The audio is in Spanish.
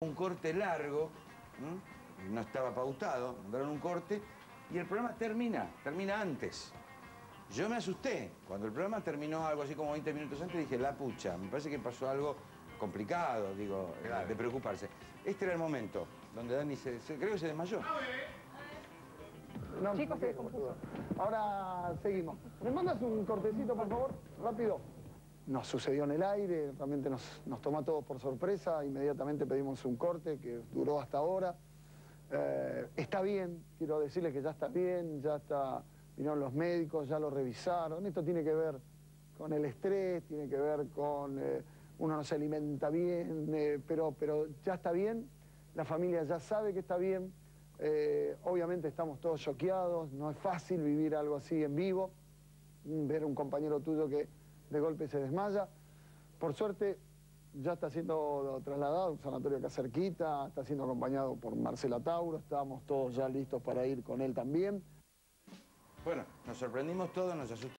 un corte largo, no estaba pautado, mandaron un corte y el programa termina, termina antes. Yo me asusté. Cuando el programa terminó algo así como 20 minutos antes, dije, la pucha, me parece que pasó algo complicado, digo, de preocuparse. Este era el momento donde Dani se, creo que se desmayó. No, Chicos, se Ahora seguimos. ¿Me mandas un cortecito, por favor? Rápido nos sucedió en el aire, realmente nos, nos tomó a todos por sorpresa, inmediatamente pedimos un corte que duró hasta ahora. Eh, está bien, quiero decirles que ya está bien, ya está, vinieron los médicos, ya lo revisaron. Esto tiene que ver con el estrés, tiene que ver con eh, uno no se alimenta bien, eh, pero, pero ya está bien, la familia ya sabe que está bien. obviamente estamos todos choqueados, no es fácil vivir algo así en vivo, ver un compañero tuyo que de golpe se desmaya. Por suerte ya está siendo trasladado un sanatorio acá cerquita, está siendo acompañado por Marcela Tauro, estamos todos ya listos para ir con él también. Bueno, nos sorprendimos todos, nos asustamos.